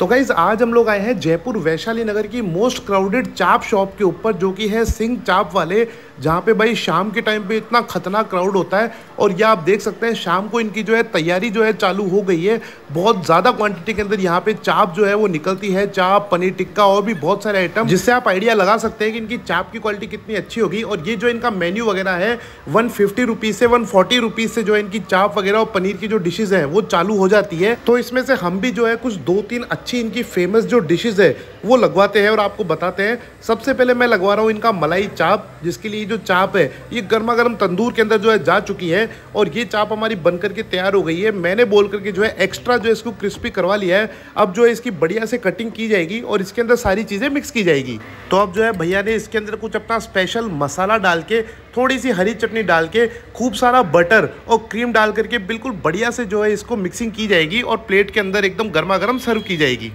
तो गाइज़ आज हम लोग आए हैं जयपुर वैशाली नगर की मोस्ट क्राउडेड चाप शॉप के ऊपर, जो कि है सिंह चाप वाले जहाँ पे भाई शाम के टाइम पे इतना खतरनाक क्राउड होता है और यह आप देख सकते हैं, शाम को इनकी जो है तैयारी जो है चालू हो गई है। बहुत ज़्यादा क्वांटिटी के अंदर यहाँ पे चाप जो है वो निकलती है, चाप, पनीर टिक्का और भी बहुत सारे आइटम जिससे आप आइडिया लगा सकते हैं कि इनकी चाप की क्वालिटी कितनी अच्छी होगी। और ये जो इनका मेन्यू वगैरह है वन फिफ्टी से वन फोर्टी से जो इनकी चाप वगैरह और पनीर की जो डिशेज है, वो चालू हो जाती है। तो इसमें से हम भी जो है कुछ दो तीन अच्छी इनकी फ़ेमस जो डिशेज है, वो लगवाते हैं और आपको बताते हैं। सबसे पहले मैं लगवा रहा हूँ इनका मलाई चाप, जिसके लिए जो चाप है, ये गर्मा गर्म तंदूर के अंदर जो है जा चुकी है और ये चाप हमारी बन करके तैयार हो गई है। मैंने बोल करके जो है एक्स्ट्रा जो है इसको क्रिस्पी करवा लिया है। अब जो है इसकी बढ़िया से कटिंग की जाएगी और इसके अंदर सारी चीज़ें मिक्स की जाएगी। तो अब जो है भैया ने इसके अंदर कुछ अपना स्पेशल मसाला डाल के, थोड़ी सी हरी चटनी डाल के, खूब सारा बटर और क्रीम डाल करके बिल्कुल बढ़िया से जो है इसको मिक्सिंग की जाएगी और प्लेट के अंदर एकदम गर्मा गर्म सर्व की जाएगी।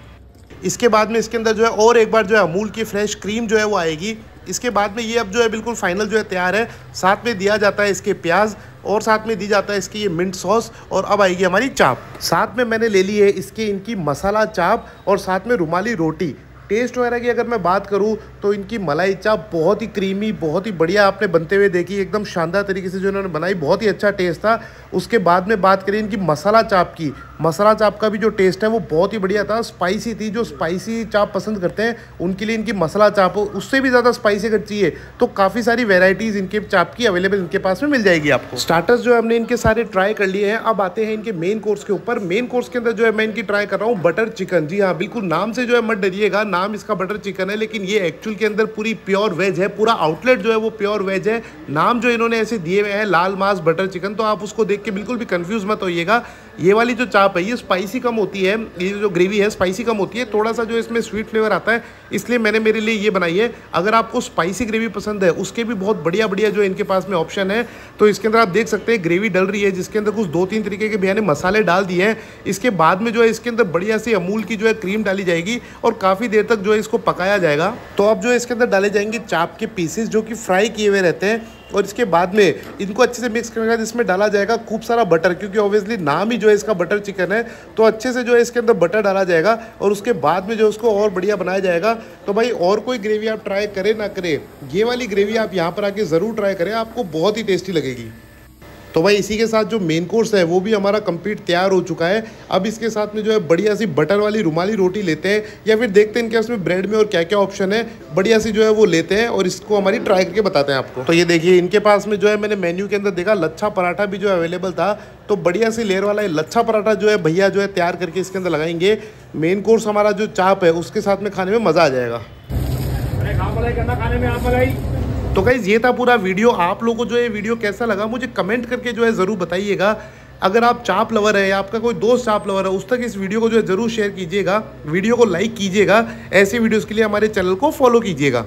इसके बाद में इसके अंदर जो है और एक बार जो है अमूल की फ्रेश क्रीम जो है वो आएगी। इसके बाद में ये अब जो है बिल्कुल फाइनल जो है तैयार है। साथ में दिया जाता है इसके प्याज और साथ में दी जाता है इसकी ये मिंट सॉस और अब आएगी हमारी चाप। साथ में मैंने ले ली है इसके इनकी मसाला चाप और साथ में रुमाली रोटी। टेस्ट वगैरह की अगर मैं बात करूँ तो इनकी मलाई चाप बहुत ही क्रीमी बहुत ही बढ़िया आपने बनते हुए देखी, एकदम शानदार तरीके से जो इन्होंने बनाई, बहुत ही अच्छा टेस्ट था। उसके बाद में बात करें इनकी मसाला चाप की। मसाला चाप का भी जो टेस्ट है, वो बहुत ही बढ़िया था। स्पाइसी थी, जो स्पाइसी चाप पसंद करते हैं, उनके लिए इनकी मसाला चाप हो, उससे भी ज़्यादा स्पाइसी अगर चाहिए तो काफ़ी सारी वेराइटीज़ इनके चाप की अवेलेबल इनके पास में मिल जाएगी आपको। स्टार्टर्स जो है हमने इनके सारे ट्राई कर लिए हैं, अब आते हैं इनके मेन कोर्स के ऊपर। मेन कोर्स के अंदर जो है मैं इनकी ट्राई कर रहा हूँ बटर चिकन जी हाँ बिल्कुल, नाम से जो है मत डरिएगा, नाम इसका बटर चिकन है, लेकिन ये एक्चुअल के अंदर पूरी प्योर वेज है, पूरा आउटलेट जो है वो प्योर वेज है। नाम जो इन्होंने ऐसे दिए हुए हैं, लाल मास, बटर चिकन तो आप उसको देख के बिल्कुल भी कंफ्यूज मत होइएगा। ये वाली जो चाप है, ये स्पाइसी कम होती है, ये जो ग्रेवी है स्पाइसी कम होती है। थोड़ा सा जो इसमें स्वीट फ्लेवर आता है, इसलिए मैंने मेरे लिए ये बनाई है। अगर आपको स्पाइसी ग्रेवी पसंद है, उसके भी बहुत बढ़िया बढ़िया जो इनके पास में ऑप्शन है तो इसके अंदर आप देख सकते हैं ग्रेवी डल रही है, जिसके अंदर कुछ दो तीन तरीके के भैया ने मसाले डाल दिए हैं। इसके बाद में जो है, इसके अंदर बढ़िया सी अमूल की जो है क्रीम डाली जाएगी और काफ़ी देर तक जो है इसको पकाया जाएगा। तो अब जो है इसके अंदर डाले जाएँगे चाप के पीसेस जो कि फ्राई किए हुए रहते हैं। और इसके बाद में इनको अच्छे से मिक्स करने के बाद इसमें डाला जाएगा खूब सारा बटर क्योंकि ऑब्वियसली नाम ही जो है इसका बटर चिकन है तो अच्छे से जो है इसके अंदर बटर डाला जाएगा और उसके बाद में जो उसको और बढ़िया बनाया जाएगा। तो भाई और कोई ग्रेवी आप ट्राई करें ना करें, ये वाली ग्रेवी आप यहाँ पर आके ज़रूर ट्राई करें, आपको बहुत ही टेस्टी लगेगी। तो भाई इसी के साथ जो मेन कोर्स है, वो भी हमारा कंप्लीट तैयार हो चुका है। अब इसके साथ में जो है, बढ़िया सी बटर वाली रुमाली रोटी लेते हैं, या फिर देखते हैं इनके उसमें ब्रेड में और क्या क्या ऑप्शन है। बढ़िया सी जो है, वो लेते हैं और इसको हमारी ट्राई करके बताते हैं आपको। तो ये देखिए, इनके पास में जो है, मैंने मेन्यू के अंदर देखा, लच्छा पराठा भी जो अवेलेबल था। तो बढ़िया सी लेयर वाला लच्छा पराठा जो है, भैया जो है, तैयार करके इसके अंदर लगाएँगे। मेन कोर्स हमारा जो चाप है, उसके साथ में खाने में मज़ा आ जाएगा। खाने में आप तो गाइज़ ये था पूरा वीडियो आप लोगों को जो ये वीडियो कैसा लगा, मुझे कमेंट करके जो है ज़रूर बताइएगा। अगर आप चाप लवर है या आपका कोई दोस्त चाप लवर है, उस तक इस वीडियो को जो है ज़रूर शेयर कीजिएगा। वीडियो को लाइक कीजिएगा। ऐसे वीडियोज़ के लिए हमारे चैनल को फॉलो कीजिएगा।